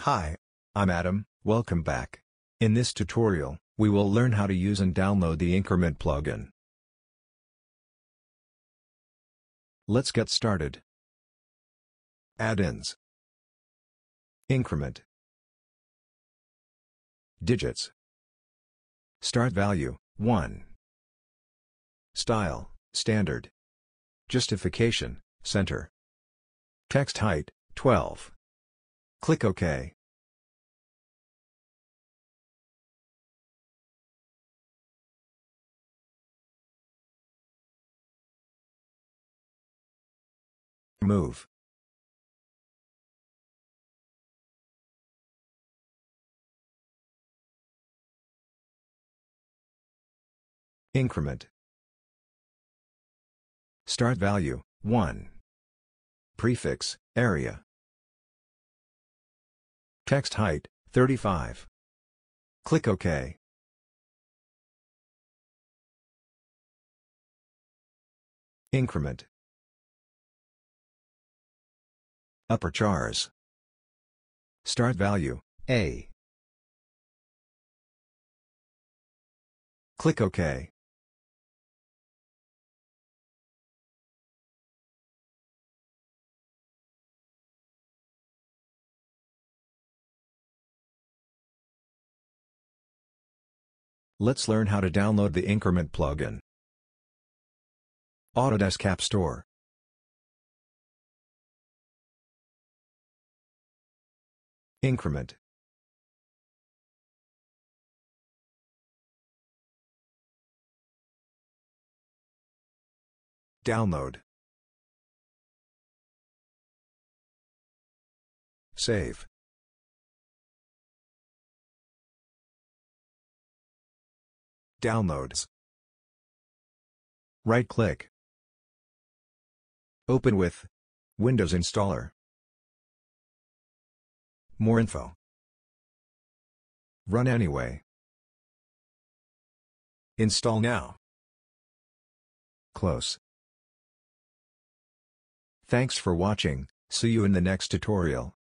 Hi, I'm Adam, welcome back. In this tutorial, we will learn how to use and download the Increment plugin. Let's get started. Add-ins. Increment. Digits. Start value, 1 Style, Standard. Justification, Center. Text height, 12 Click OK. Move. Increment. Start value, 1. Prefix, area. Text height, 35. Click OK. Increment. Upper chars. Start value, A. Click OK. Let's learn how to download the Increment plugin. Autodesk App Store. Increment. Download. Save. Downloads. Right-click. Open with Windows Installer. More info. Run anyway. Install now. Close. Thanks for watching, see you in the next tutorial.